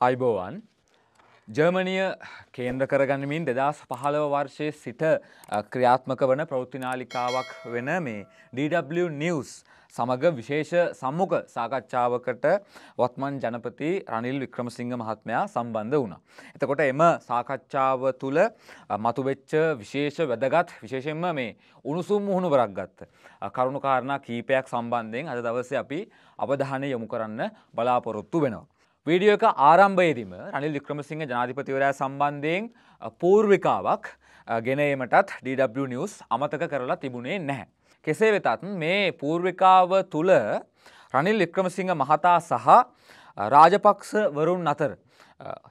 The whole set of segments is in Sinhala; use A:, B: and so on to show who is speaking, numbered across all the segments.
A: අයිබෝවන් ජර්මනිය කේන්ද්‍ර කරගන්නමින් දෙදස් පහළව වර්ෂය සිට ක්‍රියාත්මක වන ප්‍රෘත්තිනාලිකාවක් වෙන මේ DW නිවස් සමග විශේෂ සම්මුඛ සාකච්ඡාවකට වත්මන් ජනපති රනිල් වික්‍රමසිංහ මහත්මයා සම්බන්ධ වුණ. එතකොට එම සාකච්ඡාව තුළ මතුවෙච්ච විශේෂ වැදගත් විශේෂෙන්ම මේ උණුසුම් මුහුණු වරක් ගත්ත. කරුණු කාරණා කීපයක් සම්බන්ධයෙන් අද දවස අපි අවධානය යොමු කරන්න බලාපොරොත්තු වෙනවා. වීඩියෝ එක ආරම්භයේදීම රනිල් වික්‍රමසිංහ ජනාධිපතිවරයා සම්බන්ධයෙන් පූර්විකාවක් ගෙනීමටත් DW නිවස් අමතක කරලා තිබුණේ නැහැ. කෙසේ වෙතත් මේ පූර්විකාව තුළ රනිල් වික්‍රමසිංහ මහතා සහ රාජපක්ෂ වරුන් අතර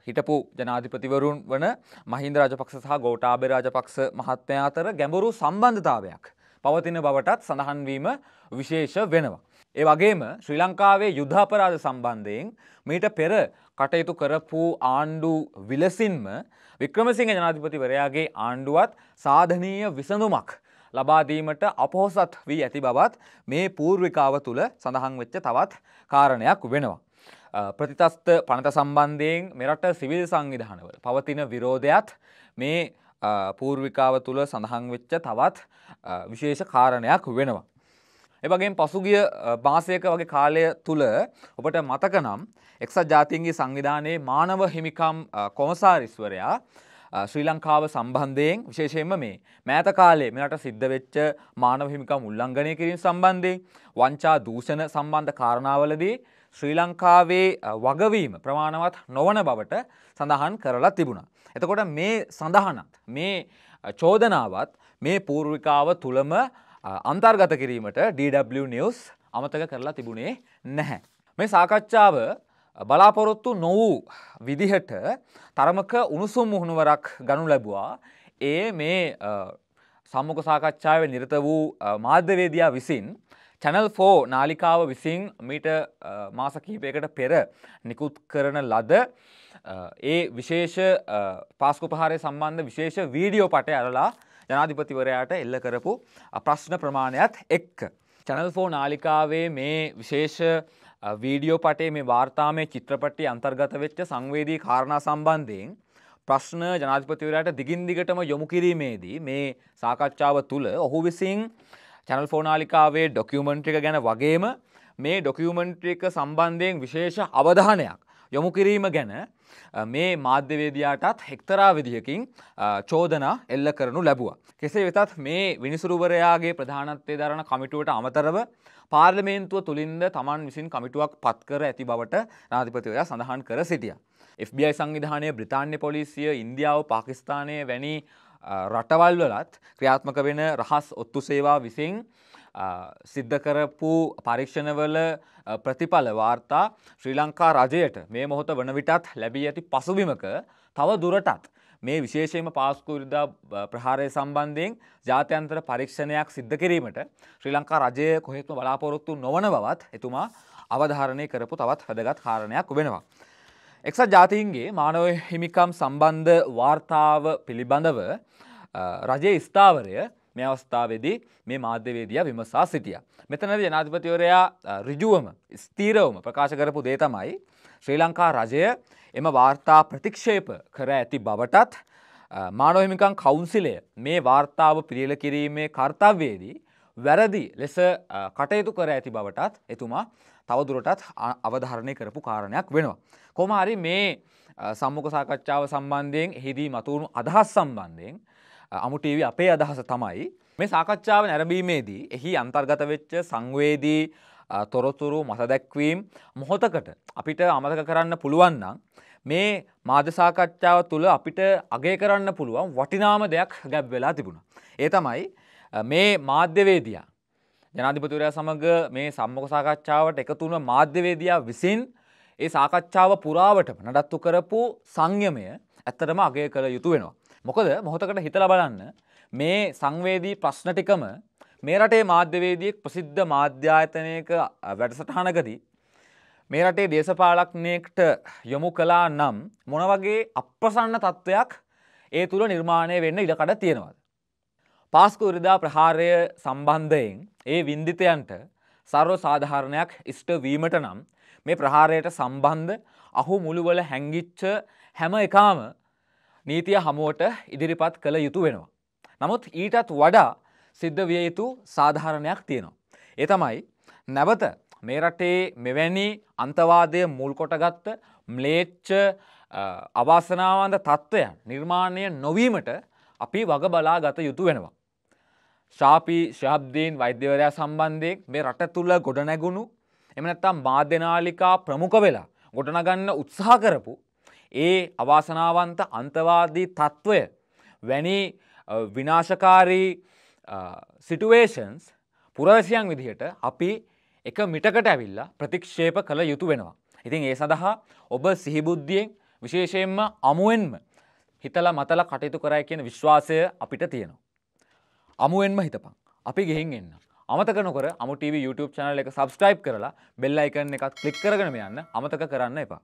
A: හිටපු ජනාධිපතිවරුන් වන මහින්ද රජපක්ෂ සහ ගෝටාබේ රාජපක්ෂ මහත්මයා අතර ගැඹුරු සම්බන්ධතාවයක් පවතින බවටත් සඳහන්වීම විශේෂ වෙනවා. ඒ වගේම ශ්‍රී ලංකාවේ යුද්ධාපරාධ සම්බන්ධයෙන් මීට පෙර කටයුතු කරපු ආණ්ඩු විලසින්ම වික්‍රමසිංහ ජනාධිපතිවරයාගේ ආණ්ඩුවත් සාධනීය විසඳුමක් ලබාදීමට අපහොසත් වී ඇති බවත් මේ පූර්විකාව තුළ සඳහන් වෙච්ච තවත් කාරණයක් වෙනවා. ප්‍රතිතස්ත පනත සම්බන්ධයෙන් මෙරට සිවිල් සංවිධානවල පවතින විරෝධයත් මේ පූර්විකාව තුළ සඳහන් වෙච්ච තවත් විශේෂ කාරණයක් වෙනවා. එවගේ පසුගිය මාසයක වගේ කාලය තුළ ඔබට මතක නම් එක්සත් ජාතින්ගේ සංවිධානයේ මානව හිමිකම් කොමසාරිස්වරයා ශ්‍රී ලංකාව සම්බන්ධයෙන් විශේෂයෙන්ම මේ මෑත කාලේ මෙට සිද්ධ වෙච්ච මානව හිමිකම් උල්ලංඝනය කිරීම සම්බන්ධයෙන් වංචා දූෂණ සම්බන්ධ කාරණාවලදී ශ්‍රී ලංකාවේ වගවීම ප්‍රමාණවත් නොවන බවට සඳහන් කරලා තිබුණා. එතකොට මේ සඳහනත් මේ චෝදනාවත් මේ පූර්විකාව තුළම අන්තර්ගත කිරීමට DW නිවස් අමතක කරලා තිබුණේ නැහැ. මේ සාකච්ඡාව බලාපොරොත්තු නොවූ විදිහට තරමක උණුසුම් මුහුණුවරක් ගනු ලැබවා ඒ මේ සම්මුඛ සාකච්ඡාව නිරත වූ මාධ්‍යවේදයා විසින් චැනල් ෆෝ නාලිකාව විසින් මීට මාස කිහිපයකට පෙර නිකුත් කරන ලද ඒ විශේෂ පාස්කු පහරය සම්බන්ධ විශේෂ වීඩියෝ පටය අරලා ජනාධිපතිවරයාට එල්ල කරපු ප්‍රශ්න ප්‍රමාණයත් එක්ක. චැනල් ෆෝ නාලිකාවේ මේ විශේෂ වීඩියෝ පටේ මේ වාර්තාමය චිත්‍රපටි අන්තර්ගත වෙච්ච සංවේදී කාරණා සම්බන්ධයෙන් ප්‍රශ්න ජනාධිපතිවරයට දිගින් දිගටම යොමු කිරීමේදී මේ සාකච්ඡාව තුළ ඔහු විසින් චැනල් ෆෝනාලිකාවේ ඩොකියමන්ට්‍රික ගැන වගේම මේ ඩොකියමන්ට්‍රික සම්බන්ධයෙන් විශේෂ අවධානයක් යොමු කිරීම ගැන මේ මාධ්‍යවේදයාටත් හෙක්තරා විදිහකින් චෝදනා එල්ල කරනු ලැබුව. කෙසේ වෙතත් මේ විනිසුරුවරයාගේ ප්‍රධානත්වය දරන කමිටුවට අමතරව පාර්ලිමේන්තුව තුළින්ද තමන් විසින් කමිටුවක් පත්කර ඇති බවට නාධිපතිවයා සඳහන් කර සිටිය. FBI සංවිධානය බ්‍රතාන්‍ය පොලිසිය ඉන්දියාව පාකිස්තානය වැනි රටවල් වලත් ක්‍රියාත්මක වෙන රහස් ඔත්තු සේවා විසින් සිද්ධ කරපු පරීක්ෂණවල ප්‍රතිඵල වාර්තා ශ්‍රී ලංකා රජයට මේ මොහොත වන විටත් ලැබී ඇති පසුබිමක තව දුරටත් මේ විශේෂයම පාස්කු විරදා ප්‍රහාරය සම්බන්ධයෙන් ජාත්‍යන්තර පරීක්ෂණයක් සිද්ධ කිරීමට ශ්‍රී ලංකා රජය කොහෙත්ම බලාපොරොත්තු නොවන බවත් එතුමා අවධාරණය කරපු තවත් වැදගත් කාරණයක් වෙනවා. එක්සත් ජාතීන්ගේ මානව හිමිකම් සම්බන්ධ වාර්තාව පිළිබඳව රජයේ ස්ථාවරය මේ අවස්ථාවේදී මේ මාධ්‍යවේදියා විමසා සිටිය. මෙතනද ජනාධිපතිවරයා ඍජුවම ස්ථීරවම ප්‍රකාශ කරපු දේ තමයි ශ්‍රී ලංකා රජය එම වාර්තා ප්‍රතික්ෂේප කර ඇති බවටත් මානවහිමිකං කවුන්සිලය මේ වාර්තාව පිළිල කිරීමේ කර්තව්‍යේදී වැරදි ලෙස කටයුතු කර ඇති බවටත් එතුමා තවදුරටත් අවධාරණය කරපු කාරණයක් වෙනවා. කොමාරි මේ සම්මුඛ සාකච්ඡාව සම්බන්ධයෙන් එහිදී මතුවුණු අදහස් සම්බන්ධයෙන් අමුටීවි අපේ අදහස තමයි මේ සාකච්ඡාව නැරඹීමේදී එහි අන්තර්ගත වෙච්ච සංවේදී තොරතුරු මතදැක්වීම් මොහොතකට අපිට අමතක කරන්න පුළුවන්නම් මේ මාධ්‍ය සාකච්ඡාව තුළ අපිට අගය කරන්න පුළුවන් වටිනාම දෙයක් ගැබ් වෙලා තිබුණ. ඒ තමයි මේ මාධ්‍යවේදයා ජනාධිපතුරයා සමඟ මේ සම්මක සාකච්ඡාවට එකතුන මාධ්‍යවේදයා විසින් ඒ සාකච්ඡාව පුරාවටම නඩත්තු කරපු සංයමය ඇත්තටම අගය කළ යුතු වෙනවා. මොකද මොහොතකට හිතල බලන්න මේ සංවේදී ප්‍රශ්න ටිකම මේ රටේ මාධ්‍යවේදියෙක් ප්‍රසිද්ධ මාධ්‍යායතනයක වැඩසටහනකදී මේ රටේ දේශපාලක්නයෙක්ට යොමු කලා නම් මොනවගේ අප්‍රසන්න තත්ත්වයක් ඒ තුළ නිර්මාණය වෙන්න ඉඩකඩ තියෙනවද. පාස්කු ඉරිදා ප්‍රහාරය සම්බන්ධයෙන් ඒ වින්දිතයන්ට සර්ව සාධාරණයක් ඉෂ්ට වීමට නම් මේ ප්‍රහාරයට සම්බන්ධ අහු මුළුවල හැංගිච්ච හැම එකාම නීතිය හමුවට ඉදිරිපත් කළ යුතු වෙනවා. නමුත් ඊටත් වඩා සිද්ධ විය යුතු සාධාරණයක් තියෙනවා. ඒ තමයි නැවත මේ රටේ මෙවැනි අන්තවාදය මුල්කොටගත්ත ම්ලේච්ච අවාසනාවන්ද තත්ත්වයන් නිර්මාණය නොවීමට අපි වග බලා ගත යුතු වෙනවා. ශාපී ශාබ්දීන් වෛද්‍යවරයා සම්බන්ධයෙන් මේ රට තුළ ගොඩනැගුණු එමනැත්තම් මාධ්‍යනාලිකා ප්‍රමුඛ වෙලා ගොඩනගන්න උත්සාහ කරපු ඒ අවාසනාවන්ත අන්තවාදී තත්ත්වය වැනි විනාශකාරී සිටුවේෂන්ස් පුරවසියන් විදිහට අපි එක මිටකට ඇවිල්ලා ප්‍රතික්ෂේප කළ යුතු වෙනවා. ඉතින් ඒ සඳහා ඔබ සිහිබුද්ධියෙන් විශේෂයෙන්ම අමුවෙන්ම හිතලා මතල කටයුතු කරයි කියන විශ්වාසය අපිට තියෙනවා. අමුවෙන්ම හිතපන් අපි ගෙහින් එන්න. අමතක නොකර අමු TV YouTube චැනල් එක සබස්ක්‍රයිබ් කරලා බෙල් අයිකන් එකත් ක්ලික් කරගෙන යන්න අමතක කරන්න එපා.